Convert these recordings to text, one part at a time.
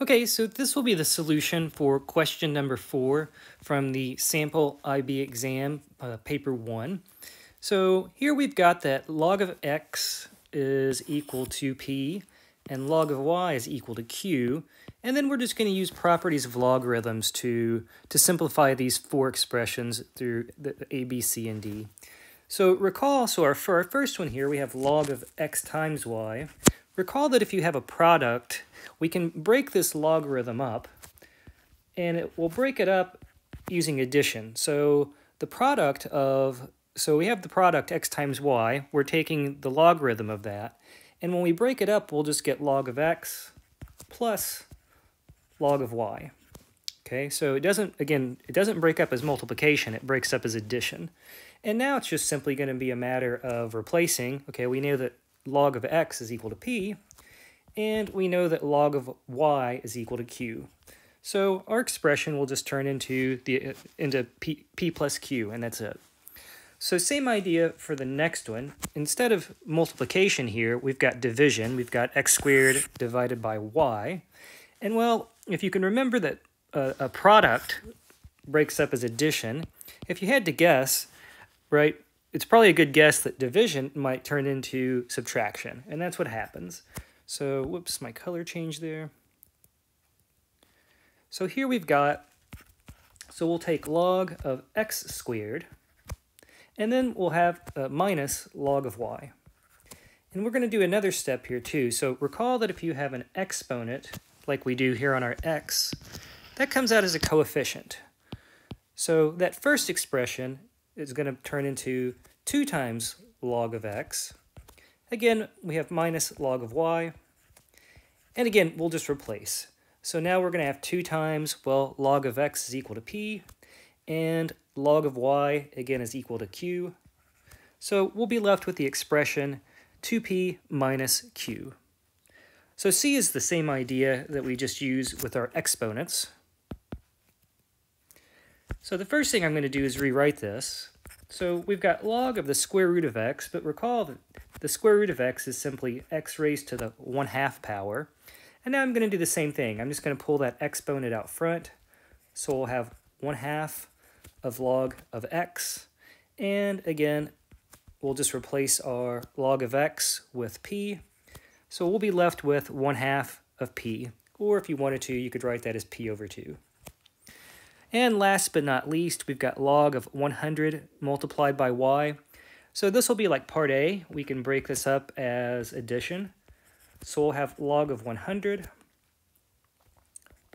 Okay, so this will be the solution for question number four from the sample IB exam, uh, paper one. So here we've got that log of x is equal to p and log of y is equal to q. And then we're just going to use properties of logarithms to, to simplify these four expressions through the a, b, c, and d. So recall, so our, for our first one here, we have log of x times y. Recall that if you have a product, we can break this logarithm up, and it will break it up using addition. So the product of, so we have the product x times y, we're taking the logarithm of that, and when we break it up, we'll just get log of x plus log of y. Okay, so it doesn't, again, it doesn't break up as multiplication, it breaks up as addition. And now it's just simply going to be a matter of replacing, okay, we know that log of x is equal to p, and we know that log of y is equal to q. So our expression will just turn into the uh, into p, p plus q, and that's it. So same idea for the next one. Instead of multiplication here, we've got division. We've got x squared divided by y. And well, if you can remember that a, a product breaks up as addition, if you had to guess, right, it's probably a good guess that division might turn into subtraction, and that's what happens. So, whoops, my color changed there. So here we've got, so we'll take log of x squared, and then we'll have uh, minus log of y. And we're going to do another step here too. So recall that if you have an exponent, like we do here on our x, that comes out as a coefficient. So that first expression is going to turn into 2 times log of x. Again, we have minus log of y. And again, we'll just replace. So now we're going to have 2 times, well, log of x is equal to p, and log of y, again, is equal to q. So we'll be left with the expression 2p minus q. So c is the same idea that we just used with our exponents. So the first thing I'm going to do is rewrite this. So we've got log of the square root of x, but recall that the square root of x is simply x raised to the 1 half power. And now I'm going to do the same thing. I'm just going to pull that exponent out front. So we'll have 1 half of log of x. And again, we'll just replace our log of x with p. So we'll be left with 1 half of p. Or if you wanted to, you could write that as p over 2. And last but not least, we've got log of 100 multiplied by y. So this will be like part A. We can break this up as addition. So we'll have log of 100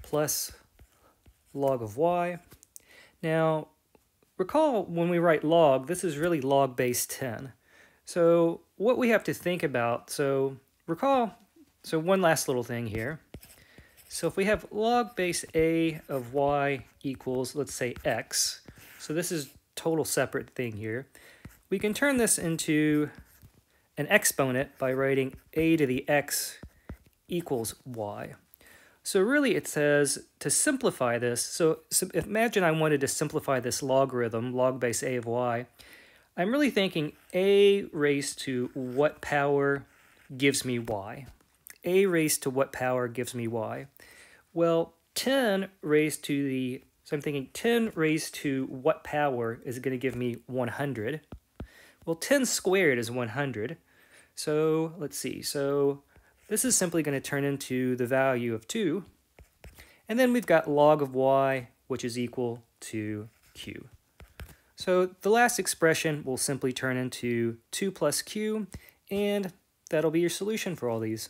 plus log of y. Now, recall when we write log, this is really log base 10. So what we have to think about, so recall, so one last little thing here. So if we have log base a of y equals, let's say, x, so this is total separate thing here, we can turn this into an exponent by writing a to the x equals y. So really it says to simplify this, so, imagine I wanted to simplify this logarithm, log base a of y, I'm really thinking a raised to what power gives me y a raised to what power gives me y? Well, 10 raised to the, so I'm thinking 10 raised to what power is going to give me 100? Well, 10 squared is 100. So let's see. So this is simply going to turn into the value of 2. And then we've got log of y, which is equal to q. So the last expression will simply turn into 2 plus q, and that'll be your solution for all these.